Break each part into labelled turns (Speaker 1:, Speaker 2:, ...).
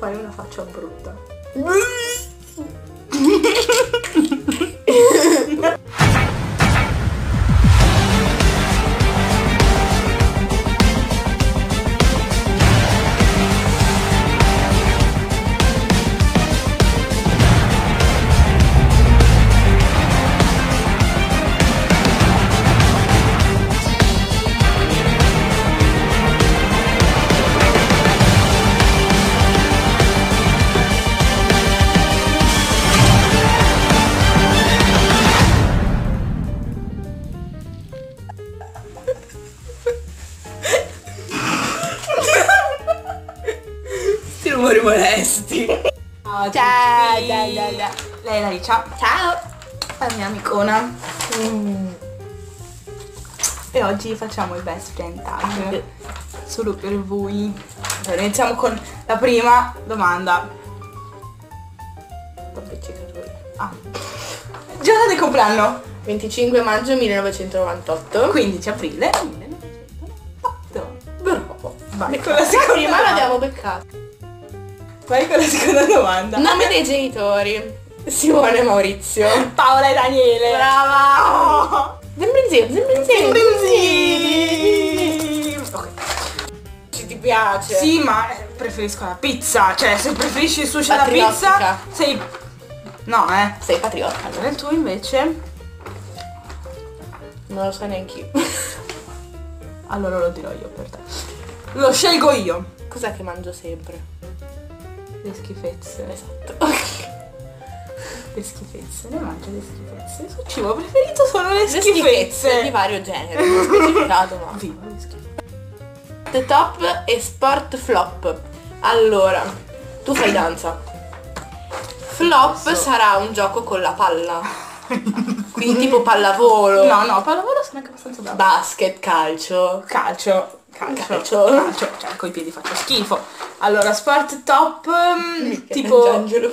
Speaker 1: Fai una faccia brutta. Lei è la Licia,
Speaker 2: Ciao.
Speaker 1: la mia amicona. E oggi facciamo il best friend tag. Solo per voi. Allora, iniziamo con la prima domanda. Ah. Giornata di compleanno.
Speaker 2: 25 maggio 1998.
Speaker 1: 15 aprile 1998.
Speaker 2: Bravo.
Speaker 1: Vai con la seconda
Speaker 2: Prima l'abbiamo beccato.
Speaker 1: Vai con la seconda domanda.
Speaker 2: Nome dei genitori. Simone e Maurizio.
Speaker 1: Paola e Daniele.
Speaker 2: Brava. Zembrinzio, zembrinzio.
Speaker 1: Zembrinzi. Ok.
Speaker 2: Ci ti piace?
Speaker 1: Sì, ma preferisco la pizza. Cioè, se preferisci il sushi alla pizza, sei... No, eh.
Speaker 2: Sei patriota.
Speaker 1: Allora, il tuo invece...
Speaker 2: Non lo so neanche io.
Speaker 1: Allora lo dirò io per te. Lo scelgo io.
Speaker 2: Cos'è che mangio sempre?
Speaker 1: Le schifezze.
Speaker 2: Esatto.
Speaker 1: Le schifezze. Ne mangio le schifezze. Il suo cibo preferito sono le
Speaker 2: Le schifezze
Speaker 1: schifezze.
Speaker 2: di vario genere. Non specificato, ma.
Speaker 1: Viva le schifezze.
Speaker 2: Top e sport flop. Allora, tu fai danza. Flop
Speaker 1: Posso?
Speaker 2: sarà un gioco con la palla. Quindi tipo pallavolo,
Speaker 1: No, no, pallavolo sono anche abbastanza brava.
Speaker 2: basket, calcio.
Speaker 1: Calcio. Calcio.
Speaker 2: Calcio.
Speaker 1: Calcio. Cioè, coi piedi faccio schifo. Allora, sport top, mm, tipo...
Speaker 2: Michelangelo.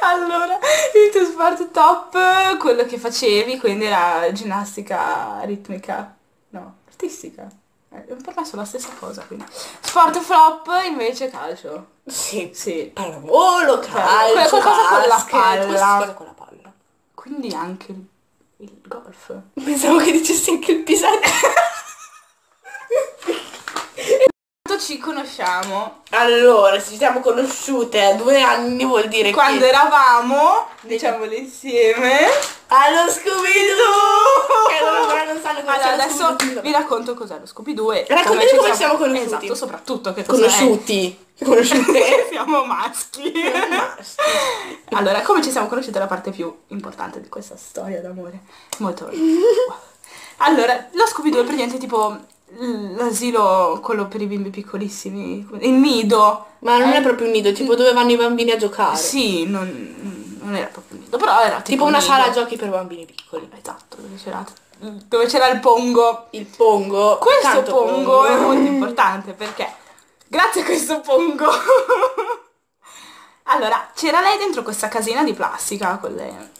Speaker 1: Allora, il tuo sport top, quello che facevi, quindi era ginnastica ritmica, no, artistica. Eh, per me sono la stessa cosa, quindi. Sport flop invece calcio.
Speaker 2: Sì.
Speaker 1: Sì.
Speaker 2: Pallavolo, calcio,
Speaker 1: qualcosa con la
Speaker 2: basket,
Speaker 1: palla.
Speaker 2: qualsiasi cosa con la palla.
Speaker 1: Quindi anche il, il golf.
Speaker 2: Pensavo che dicessi anche il pisello.
Speaker 1: Ci conosciamo?
Speaker 2: Allora, ci siamo conosciute a due anni vuol dire
Speaker 1: Quando
Speaker 2: che...
Speaker 1: eravamo, diciamolo insieme.
Speaker 2: Allo Scooby-Doo! che ancora non sanno come
Speaker 1: Allora, adesso vi racconto cos'è lo Scooby-Doo e
Speaker 2: Raccontami
Speaker 1: ci
Speaker 2: come siamo conosciuti.
Speaker 1: Esatto, soprattutto che cos'è.
Speaker 2: Conosciuti. Conosciute.
Speaker 1: Siamo maschi. allora, come ci siamo conosciuti è la parte più importante di questa storia d'amore. Molto. allora, lo Scooby-Doo è praticamente tipo l'asilo, quello per i bimbi piccolissimi, il nido.
Speaker 2: Ma non
Speaker 1: Eh,
Speaker 2: è proprio un nido, tipo dove vanno i bambini a giocare.
Speaker 1: Sì, non, non era proprio un nido, però era tipo,
Speaker 2: Tipo
Speaker 1: un
Speaker 2: una
Speaker 1: nido.
Speaker 2: sala giochi per bambini piccoli.
Speaker 1: Esatto, dove c'era, dove c'era il pongo.
Speaker 2: Il pongo.
Speaker 1: Questo
Speaker 2: tanto
Speaker 1: pongo, è molto importante perché grazie a questo pongo allora c'era lei dentro questa casina di plastica quelle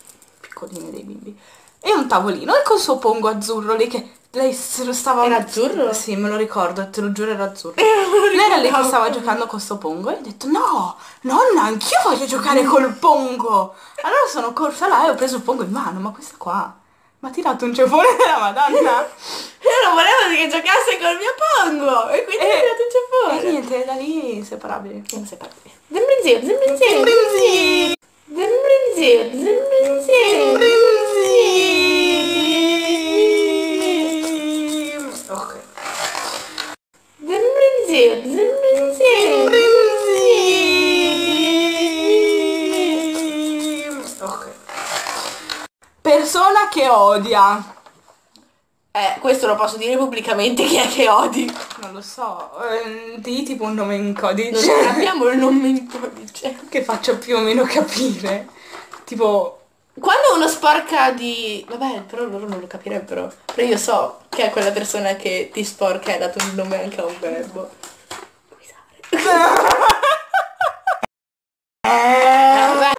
Speaker 1: piccoline dei bimbi e un tavolino e col suo pongo azzurro lì che lei se lo stava
Speaker 2: Era azzurro?
Speaker 1: sì me lo ricordo te lo giuro era azzurro lei era lì che stava giocando con sto pongo e ho detto no nonna anch'io voglio giocare col pongo allora sono corsa là e ho preso il pongo in mano ma questa qua ma ha tirato un ceffone della madonna
Speaker 2: Io non volevo che giocasse col mio pongo e quindi
Speaker 1: E-
Speaker 2: ho tirato un
Speaker 1: E
Speaker 2: ceffone.
Speaker 1: niente, da lì inseparabili.
Speaker 2: Non sei partito. Zembrinzio, zembrinzio. Zembrinzio, zembrinzio.
Speaker 1: Odia.
Speaker 2: Eh, questo lo posso dire pubblicamente chi è che odi.
Speaker 1: Non lo so. eh, di tipo un nome in
Speaker 2: Non
Speaker 1: codice.
Speaker 2: abbiamo il nome in codice.
Speaker 1: che faccia più o meno capire. Tipo.
Speaker 2: Quando uno sporca di... Vabbè, però loro non lo capirebbero. Però io so che è quella persona che ti sporca e ha dato un nome anche a un verbo. Guisare. Vabbè.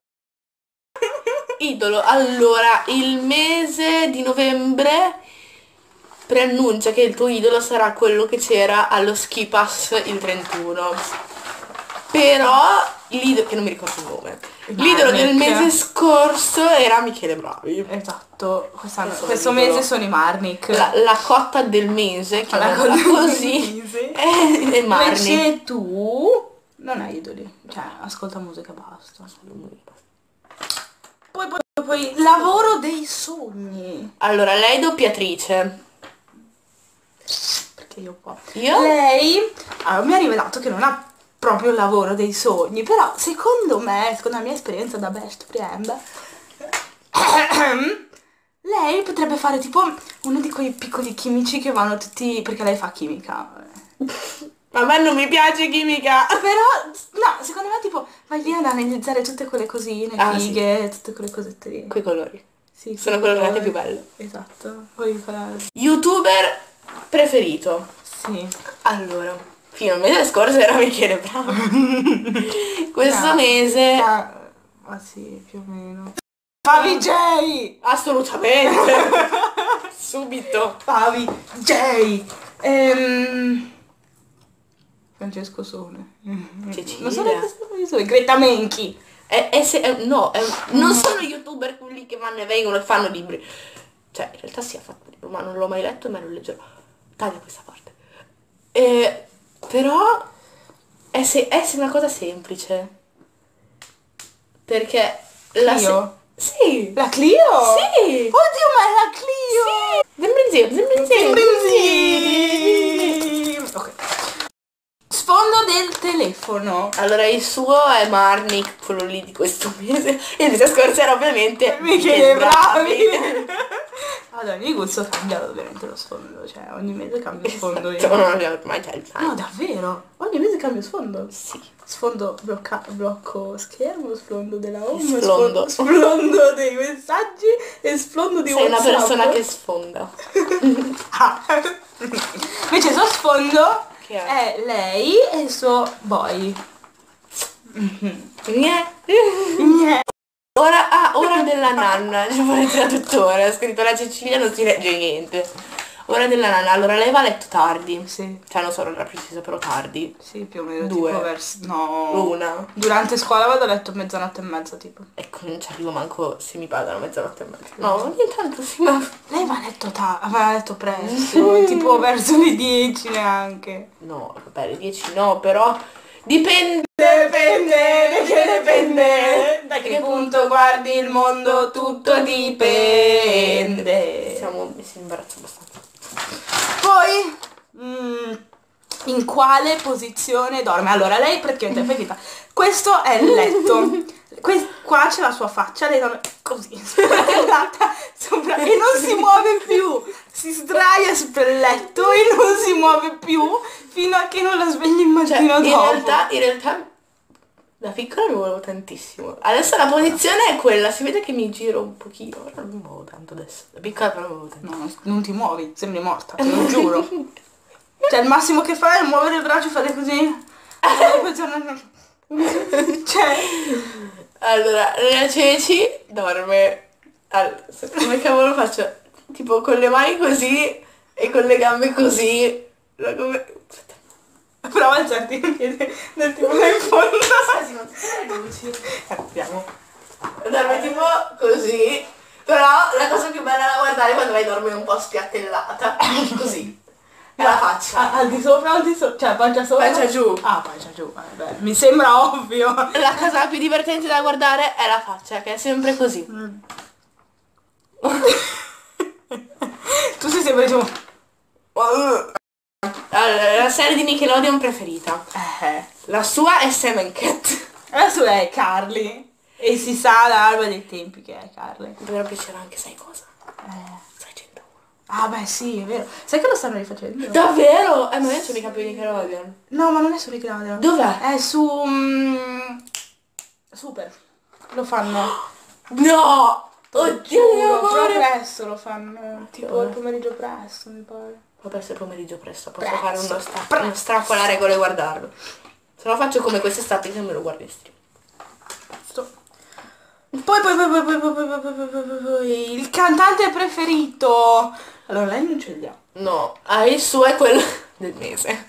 Speaker 2: Idolo. Allora, il mese di novembre preannuncia che il tuo idolo sarà quello che c'era allo ski pass il 31. Però l'idolo, che non mi ricordo il nome, l'idolo del
Speaker 1: Marnik.
Speaker 2: mese scorso era Michele Bravi.
Speaker 1: Esatto,
Speaker 2: Questo
Speaker 1: mese sono i Marnik.
Speaker 2: La, la cotta del mese,
Speaker 1: La
Speaker 2: chiamiamola così,
Speaker 1: mese.
Speaker 2: è, è Marni.
Speaker 1: Invece tu non hai idoli, cioè ascolta musica e basta. Poi, poi, poi, lavoro dei sogni.
Speaker 2: Allora, lei è doppiatrice.
Speaker 1: Perché io qua.
Speaker 2: Io?
Speaker 1: Lei allora, mi ha rivelato che non ha proprio il lavoro dei sogni, però secondo me, secondo la mia esperienza da best friend, lei potrebbe fare tipo uno di quei piccoli chimici che vanno tutti, perché lei fa chimica.
Speaker 2: A me non mi piace chimica.
Speaker 1: Però, no, secondo me tipo vai lì ad analizzare tutte quelle cosine,
Speaker 2: Ah,
Speaker 1: fighe, tutte quelle cosette lì.
Speaker 2: Quei colori.
Speaker 1: Sì,
Speaker 2: Sono
Speaker 1: cose.
Speaker 2: più belle.
Speaker 1: Esatto. Poi fa...
Speaker 2: Youtuber preferito.
Speaker 1: Sì.
Speaker 2: Allora, fino al mese scorso era Michele Bravi. Questo
Speaker 1: No.
Speaker 2: mese...
Speaker 1: Ah, ah, sì, più o meno. Favi J!
Speaker 2: Assolutamente. Subito.
Speaker 1: Favi J! Ehm... Francesco Sone.
Speaker 2: Cecilia.
Speaker 1: Non so neanche se sono Greta Menchi.
Speaker 2: È- è se- è- no, non sono youtuber quelli che vanno e vengono e fanno libri. Cioè, in realtà sì, ha fatto un libro, ma non l'ho mai letto e me lo leggerò. Taglia questa parte. Eh, però è, se- è se- una cosa semplice. Perché la
Speaker 1: Clio?
Speaker 2: se- sì.
Speaker 1: La Clio?
Speaker 2: Sì.
Speaker 1: Oddio, ma è la Clio!
Speaker 2: Zembrinzio, zembrinzio.
Speaker 1: Benzin! Ok. Sfondo del telefono.
Speaker 2: Allora il suo è Marnik, quello lì di questo mese. E il mese scorso era ovviamente
Speaker 1: Michele Bravi! Ad ogni gusto cambia ovviamente lo sfondo, cioè ogni mese cambia sfondo.
Speaker 2: Esatto,
Speaker 1: io.
Speaker 2: non ormai già il
Speaker 1: No, davvero? Ogni mese cambia sfondo?
Speaker 2: Sì.
Speaker 1: Sfondo blocca- blocco schermo, sfondo della home, sfondo, sflondo dei messaggi e sfondo di
Speaker 2: Sei una
Speaker 1: WhatsApp.
Speaker 2: persona che sfonda.
Speaker 1: Ah. Invece il suo sfondo
Speaker 2: è?
Speaker 1: lei e il suo boy. Niente.
Speaker 2: Ora, ah, ora della nanna, ci vuole traduttore, ha scritto la Cecilia non si legge niente. Ora della nanna, allora lei va a letto tardi.
Speaker 1: Sì,
Speaker 2: Cioè non so l'ora precisa, però tardi.
Speaker 1: sì, più o meno
Speaker 2: Due.
Speaker 1: tipo verso... No.
Speaker 2: Una.
Speaker 1: Durante scuola vado a letto mezzanotte e mezza tipo.
Speaker 2: Ecco, non ci arrivo manco se mi pagano mezzanotte e mezza. No, ogni tanto sì, ma...
Speaker 1: Lei va a letto ta- va a letto presto, tipo verso le 10 neanche.
Speaker 2: No, vabbè, le 10 no, però... Dipende.
Speaker 1: Dipende, che dipende, da che punto guardi il mondo, tutto dipende.
Speaker 2: Siamo messi in imbarazzo abbastanza.
Speaker 1: Poi, mm, in quale posizione dorme? Allora, lei praticamente fai finta. Questo è il letto. Que- qua c'è la sua faccia, lei dorme così, spallata sopra e non si muove più. Si sdraia il letto e non si muove più fino a che non la svegli il
Speaker 2: Cioè,
Speaker 1: mattino
Speaker 2: in
Speaker 1: dopo.
Speaker 2: realtà, in realtà, da piccola mi muovevo tantissimo. Adesso la posizione è quella, si vede che mi giro un pochino, però non mi muovo tanto adesso. Da piccola però mi muovo tanto.
Speaker 1: No, non, ti muovi, sembri morta, te lo giuro. Cioè, il massimo che fai è muovere il braccio e fare così. Cioè,
Speaker 2: Allora, la Ceci dorme... Allora, come cavolo faccio? Tipo con le mani così e con le gambe così. Come...
Speaker 1: prova a alzarti in piedi nel tipo là in fondo.
Speaker 2: non le luci.
Speaker 1: Abbiamo.
Speaker 2: Dorme tipo così. Però la cosa più bella da guardare è quando lei dorme un po' spiattellata. Così. La faccia.
Speaker 1: Al di sopra al di sopra? Cioè, pancia sopra?
Speaker 2: Pancia giù.
Speaker 1: Ah, pancia giù, vabbè. Mi sembra ovvio.
Speaker 2: La cosa più divertente da guardare è la faccia, che è sempre così.
Speaker 1: Tu sei sempre giù.
Speaker 2: Allora, la serie di Nickelodeon preferita.
Speaker 1: Eh.
Speaker 2: La sua è Sam Cat.
Speaker 1: Adesso è Carly. E si sa dall'alba dei tempi che è Carly.
Speaker 2: Però piacerà anche, sai cosa?
Speaker 1: Eh.
Speaker 2: 601.
Speaker 1: Ah beh sì, è vero. Sai che lo stanno rifacendo?
Speaker 2: Davvero? Eh, ma i capelli di Nickelodeon.
Speaker 1: No, ma non è su Nickelodeon.
Speaker 2: Dov'è?
Speaker 1: È su... mm, Super. Lo fanno.
Speaker 2: No! Oddio mio amore!
Speaker 1: presto lo fanno. Tipo il pomeriggio presto, mi pare.
Speaker 2: Può essere pomeriggio presto, posso
Speaker 1: Prezzo,
Speaker 2: fare uno, stra-
Speaker 1: prezzo.
Speaker 2: uno strappo alla regola e guardarlo. Se no faccio come quest'estate che me lo guardo in stream.
Speaker 1: Poi, poi, poi, poi, poi, poi, poi, poi, poi, poi, poi, poi, il cantante preferito. Allora, lei non ce li ha.
Speaker 2: No, ah, il suo è quello del mese.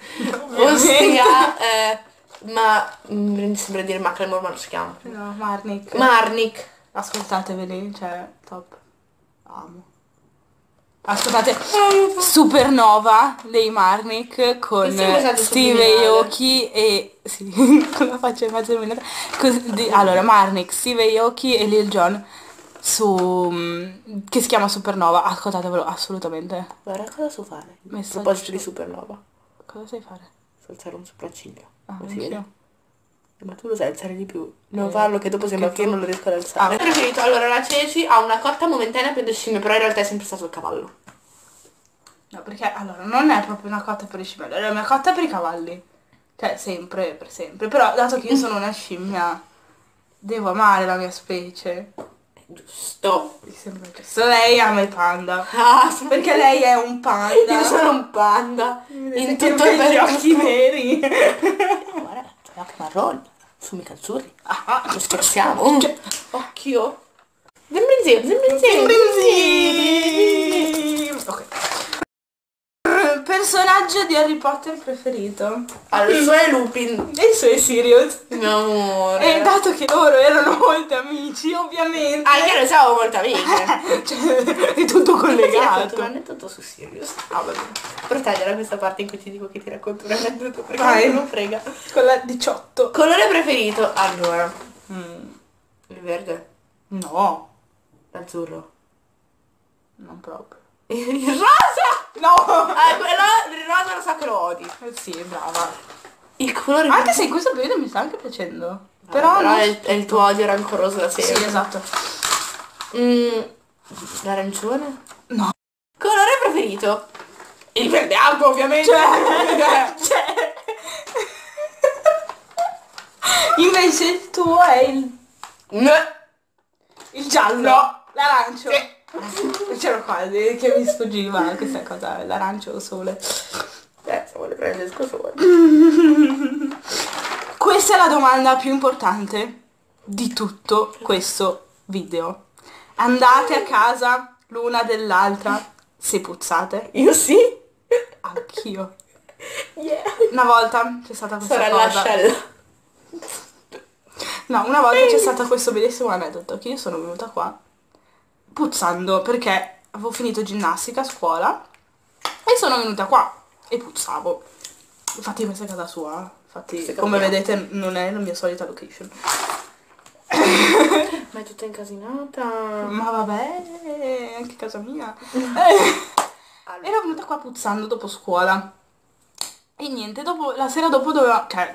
Speaker 2: Ossia, eh, ma mm, mi sembra dire Macklemore, ma non si chiama.
Speaker 1: No, Marnik.
Speaker 2: Marnik.
Speaker 1: Ascoltateveli, cioè, top. Amo. Ascoltate Supernova dei Marnik con Steve. Aoki e... Sì, con la faccia in mezzo illuminata. Allora, Marnik, Steve Aoki e Lil Jon su... mm, che si chiama Supernova. Ascoltatevelo, assolutamente.
Speaker 2: Guarda cosa so fare. A
Speaker 1: Messaggio.
Speaker 2: proposito di Supernova.
Speaker 1: Cosa sai fare?
Speaker 2: Alzare un sopracciglio.
Speaker 1: Ah,
Speaker 2: Come si vede? Ma tu lo sai alzare di più. Non
Speaker 1: Eh,
Speaker 2: farlo che dopo sembra
Speaker 1: che
Speaker 2: che io non lo riesco ad alzare.
Speaker 1: Ah.
Speaker 2: preferito, allora la Ceci ha una cotta momentanea per le scimmie, però in realtà è sempre stato il cavallo.
Speaker 1: No, perché allora non è proprio una cotta per i scimmie, è una cotta per i cavalli. Cioè, sempre, per sempre. Però, dato che io sono una scimmia, devo amare la mia specie.
Speaker 2: Giusto.
Speaker 1: Mi sembra giusto. Lei ama i panda.
Speaker 2: Ah,
Speaker 1: Perché lei è un panda.
Speaker 2: Io sono un panda. In tutto il vero
Speaker 1: occhi veri.
Speaker 2: Guarda, gli occhi marroni. Su mica azzurri.
Speaker 1: Ah,
Speaker 2: Non scherziamo.
Speaker 1: Cioè,
Speaker 2: Occhio. Zembrinzio, zembrinzio.
Speaker 1: Brinzi. Ok. Personaggio di Harry Potter preferito?
Speaker 2: Allora, il suo è Lupin.
Speaker 1: E i suoi Sirius.
Speaker 2: Mio amore.
Speaker 1: E dato che loro erano molti amici, ovviamente.
Speaker 2: Ah, io ne siamo molto amiche.
Speaker 1: Cioè, è tutto collegato.
Speaker 2: un aneddoto su Sirius. Ah, vabbè. Però tagliala questa parte in cui ti dico che ti racconto un aneddoto perché
Speaker 1: Vai.
Speaker 2: non frega.
Speaker 1: Con la 18.
Speaker 2: Colore preferito? Allora,
Speaker 1: Mm,
Speaker 2: il verde,
Speaker 1: No,
Speaker 2: l'azzurro.
Speaker 1: non proprio.
Speaker 2: Il rosa!
Speaker 1: No!
Speaker 2: Ah, quello, il rosa lo so che lo odi.
Speaker 1: Eh sì, brava.
Speaker 2: Il colore
Speaker 1: Anche se in questo periodo mi sta anche piacendo.
Speaker 2: Però,
Speaker 1: Però, no.
Speaker 2: è, il, è il tuo odio rancoroso da
Speaker 1: Sì,
Speaker 2: sempre.
Speaker 1: esatto.
Speaker 2: Mm, l'arancione? Colore preferito? Il verde alto ovviamente.
Speaker 1: Cioè, cioè. Invece il tuo è il,
Speaker 2: No.
Speaker 1: il giallo.
Speaker 2: No.
Speaker 1: L'arancio.
Speaker 2: Sì.
Speaker 1: C'ero quasi che mi sfuggiva questa cosa, l'arancio o sole.
Speaker 2: Eh, se vuole prendere il scosone.
Speaker 1: Questa è la domanda più importante di tutto questo video. Andate a casa l'una dell'altra se puzzate.
Speaker 2: Io sì.
Speaker 1: Anch'io.
Speaker 2: Yeah.
Speaker 1: Una volta c'è stata questa
Speaker 2: Sorella
Speaker 1: cosa.
Speaker 2: ascella.
Speaker 1: No, una volta c'è stato questo bellissimo aneddoto che io sono venuta qua puzzando perché avevo finito ginnastica a scuola e sono venuta qua e puzzavo. Infatti questa è casa sua, infatti come
Speaker 2: capiamo.
Speaker 1: vedete non è la mia solita location.
Speaker 2: È tutta incasinata.
Speaker 1: Ma vabbè, anche casa mia.
Speaker 2: Allora.
Speaker 1: Ero venuta qua puzzando dopo scuola. E niente, dopo, la sera dopo doveva, cioè,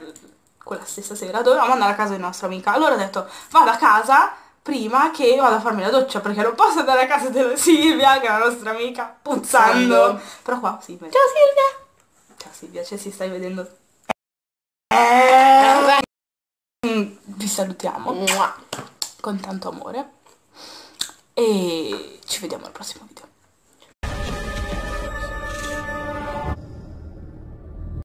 Speaker 1: quella stessa sera dovevamo andare a casa di nostra amica. Allora ho detto, vado a casa prima che vado a farmi la doccia, perché non posso andare a casa della Silvia, che è la nostra amica, puzzando.
Speaker 2: Puzzando.
Speaker 1: Però qua vedi.
Speaker 2: Ciao Silvia.
Speaker 1: Ciao Silvia, cioè si stai vedendo. Mm, Vi salutiamo
Speaker 2: Mua.
Speaker 1: Con tanto amore. E ci vediamo al prossimo video.